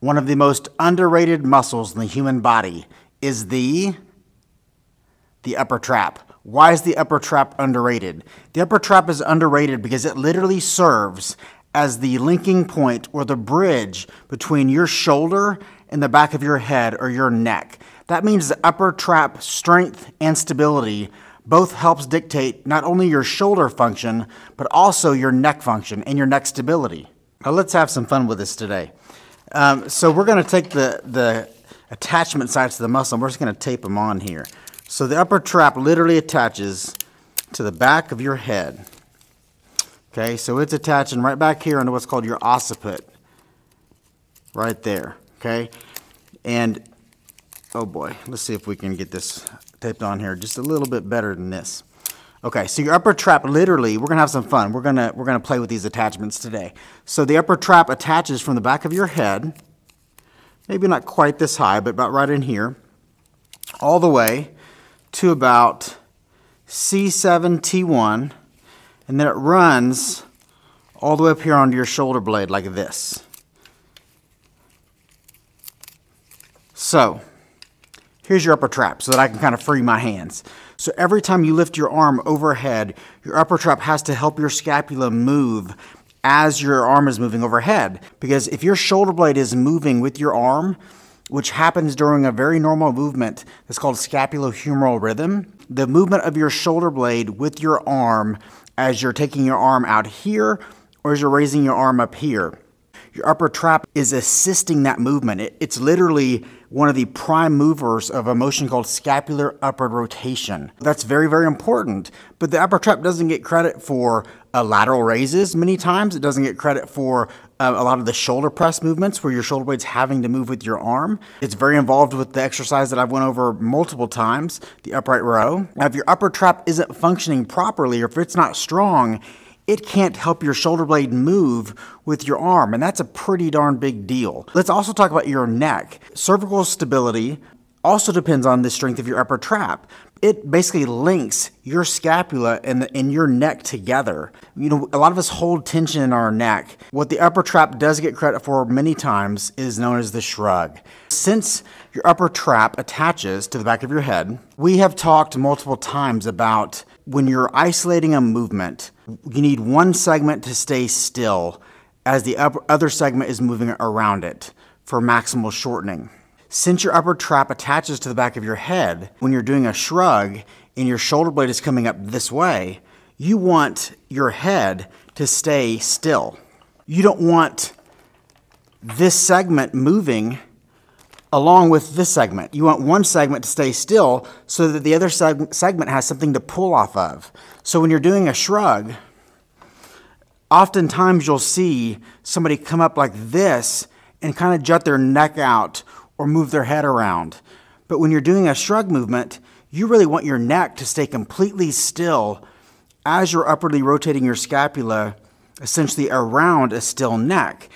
One of the most underrated muscles in the human body is the the upper trap. Why is the upper trap underrated? The upper trap is underrated because it literally serves as the linking point or the bridge between your shoulder and the back of your head or your neck. That means the upper trap strength and stability both helps dictate not only your shoulder function, but also your neck function and your neck stability. Now let's have some fun with this today. Um, so we're going to take the, the attachment sides to the muscle and we're just going to tape them on here. So the upper trap literally attaches to the back of your head. Okay, so it's attaching right back here into what's called your occiput. Right there. Okay, and oh boy, let's see if we can get this taped on here just a little bit better than this. Okay, so your upper trap literally, we're gonna have some fun. We're gonna we're gonna play with these attachments today. So the upper trap attaches from the back of your head, maybe not quite this high, but about right in here, all the way to about C7T1, and then it runs all the way up here onto your shoulder blade like this. So, here's your upper trap so that I can kind of free my hands. So every time you lift your arm overhead, your upper trap has to help your scapula move as your arm is moving overhead. Because if your shoulder blade is moving with your arm, which happens during a very normal movement that's called scapulohumeral rhythm, the movement of your shoulder blade with your arm as you're taking your arm out here or as you're raising your arm up here. Your upper trap is assisting that movement. It, it's literally one of the prime movers of a motion called scapular upward rotation. That's very, very important. But the upper trap doesn't get credit for uh, lateral raises many times. It doesn't get credit for uh, a lot of the shoulder press movements where your shoulder blade's having to move with your arm. It's very involved with the exercise that I've went over multiple times, the upright row. Now, if your upper trap isn't functioning properly or if it's not strong, it can't help your shoulder blade move with your arm, and that's a pretty darn big deal. Let's also talk about your neck. Cervical stability also depends on the strength of your upper trap. It basically links your scapula and, the, and your neck together. You know, a lot of us hold tension in our neck. What the upper trap does get credit for many times is known as the shrug. Since your upper trap attaches to the back of your head, we have talked multiple times about when you're isolating a movement, you need one segment to stay still as the other segment is moving around it for maximal shortening. Since your upper trap attaches to the back of your head, when you're doing a shrug and your shoulder blade is coming up this way, you want your head to stay still. You don't want this segment moving along with this segment. You want one segment to stay still so that the other seg- segment has something to pull off of. So when you're doing a shrug, oftentimes you'll see somebody come up like this and kind of jut their neck out or move their head around. But when you're doing a shrug movement, you really want your neck to stay completely still as you're upwardly rotating your scapula essentially around a still neck.